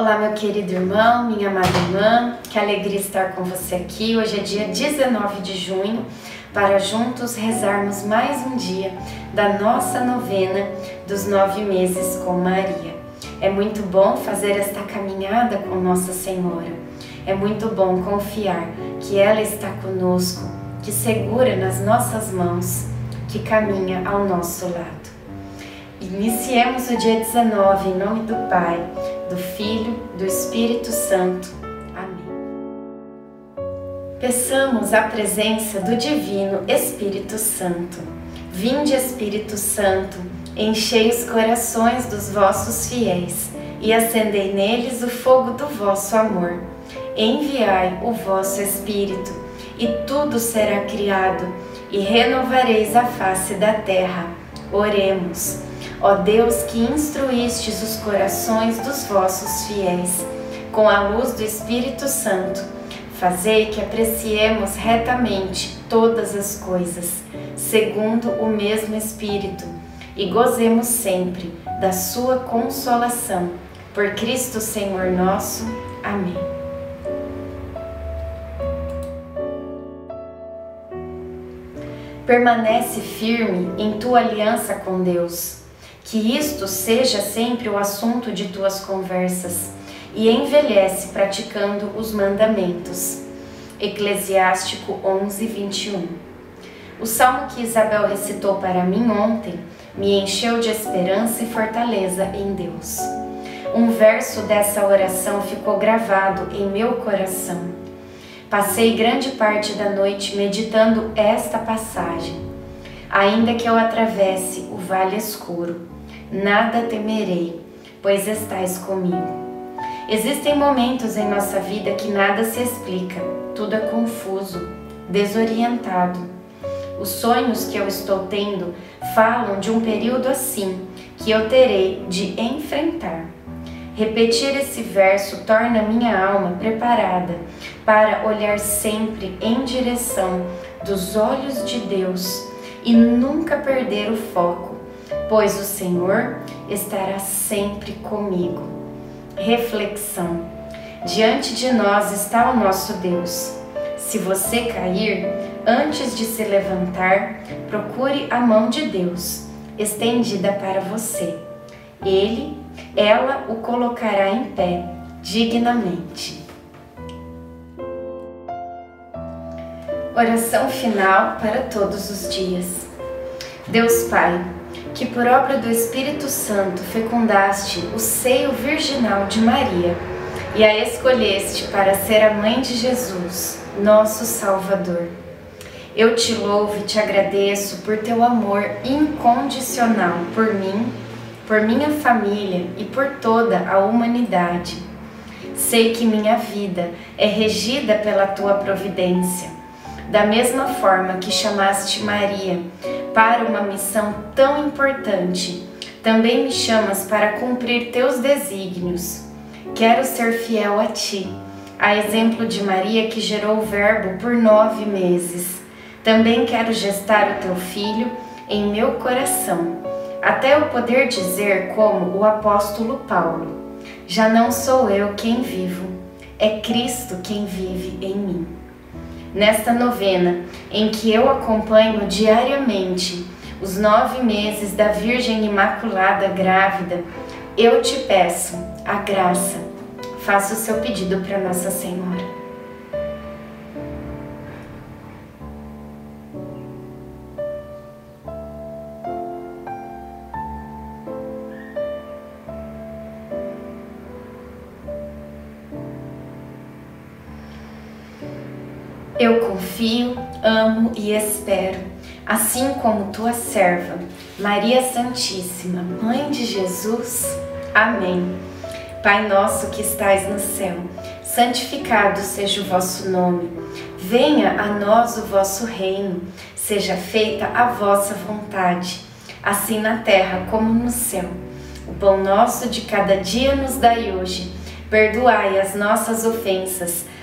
Olá, meu querido irmão, minha amada irmã, que alegria estar com você aqui. Hoje é dia 19 de junho para juntos rezarmos mais um dia da nossa novena dos nove meses com Maria. É muito bom fazer esta caminhada com Nossa Senhora. É muito bom confiar que ela está conosco, que segura nas nossas mãos, que caminha ao nosso lado. Iniciemos o dia 19 em nome do Pai do Filho, do Espírito Santo. Amém. Peçamos a presença do Divino Espírito Santo. Vinde, Espírito Santo, enchei os corações dos vossos fiéis e acendei neles o fogo do vosso amor. Enviai o vosso Espírito, e tudo será criado, e renovareis a face da terra. Oremos. Ó Deus que instruístes os corações dos vossos fiéis, com a luz do Espírito Santo, fazei que apreciemos retamente todas as coisas, segundo o mesmo Espírito, e gozemos sempre da sua consolação. Por Cristo Senhor nosso. Amém. Permanece firme em tua aliança com Deus que isto seja sempre o assunto de tuas conversas e envelhece praticando os mandamentos. Eclesiástico 11, 21. O salmo que Isabel recitou para mim ontem me encheu de esperança e fortaleza em Deus. Um verso dessa oração ficou gravado em meu coração. Passei grande parte da noite meditando esta passagem. Ainda que eu atravesse o vale escuro, nada temerei, pois estais comigo. Existem momentos em nossa vida que nada se explica, tudo é confuso, desorientado. Os sonhos que eu estou tendo falam de um período assim que eu terei de enfrentar. Repetir esse verso torna minha alma preparada para olhar sempre em direção dos olhos de Deus e nunca perder o foco pois o Senhor estará sempre comigo. Reflexão: diante de nós está o nosso Deus. Se você cair, antes de se levantar, procure a mão de Deus estendida para você. Ele, ela o colocará em pé dignamente. Oração final para todos os dias. Deus Pai, que por obra do Espírito Santo fecundaste o seio virginal de Maria e a escolheste para ser a mãe de Jesus, nosso Salvador. Eu te louvo e te agradeço por teu amor incondicional por mim, por minha família e por toda a humanidade. Sei que minha vida é regida pela tua providência. Da mesma forma que chamaste Maria para uma missão tão importante. Também me chamas para cumprir teus desígnios. Quero ser fiel a ti, a exemplo de Maria que gerou o Verbo por nove meses. Também quero gestar o teu filho em meu coração, até eu poder dizer, como o apóstolo Paulo: Já não sou eu quem vivo, é Cristo quem vive em mim nesta novena em que eu acompanho diariamente os nove meses da Virgem Imaculada grávida, eu te peço a graça. Faça o seu pedido para Nossa Senhora. Eu confio, amo e espero, assim como tua serva, Maria Santíssima, Mãe de Jesus. Amém. Pai nosso que estais no céu, santificado seja o vosso nome. Venha a nós o vosso reino, seja feita a vossa vontade, assim na terra como no céu. O pão nosso de cada dia nos dai hoje. Perdoai as nossas ofensas,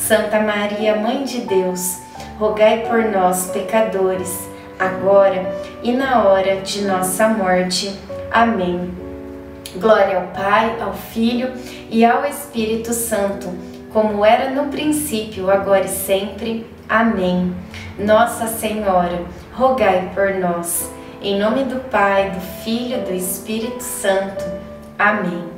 Santa Maria, Mãe de Deus, rogai por nós, pecadores, agora e na hora de nossa morte. Amém. Glória ao Pai, ao Filho e ao Espírito Santo, como era no princípio, agora e sempre. Amém. Nossa Senhora, rogai por nós. Em nome do Pai, do Filho e do Espírito Santo. Amém.